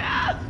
Ah!